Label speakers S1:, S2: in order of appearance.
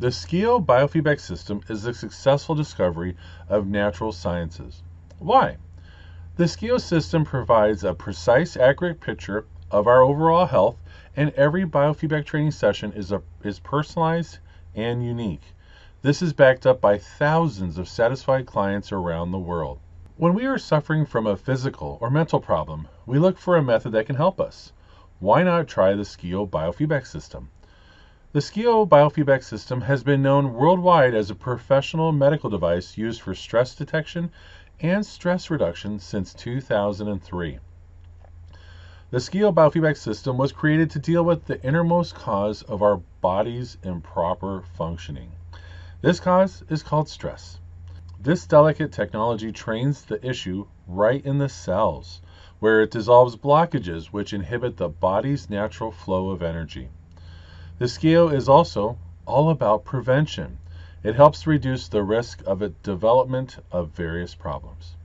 S1: The SCIO biofeedback system is a successful discovery of natural sciences. Why? The SCIO system provides a precise, accurate picture of our overall health, and every biofeedback training session is, a, is personalized and unique. This is backed up by thousands of satisfied clients around the world. When we are suffering from a physical or mental problem, we look for a method that can help us. Why not try the SCIO biofeedback system? The SCIO biofeedback system has been known worldwide as a professional medical device used for stress detection and stress reduction since 2003. The SCIO biofeedback system was created to deal with the innermost cause of our body's improper functioning. This cause is called stress. This delicate technology trains the issue right in the cells, where it dissolves blockages which inhibit the body's natural flow of energy. The SCIO is also all about prevention. It helps reduce the risk of a development of various problems.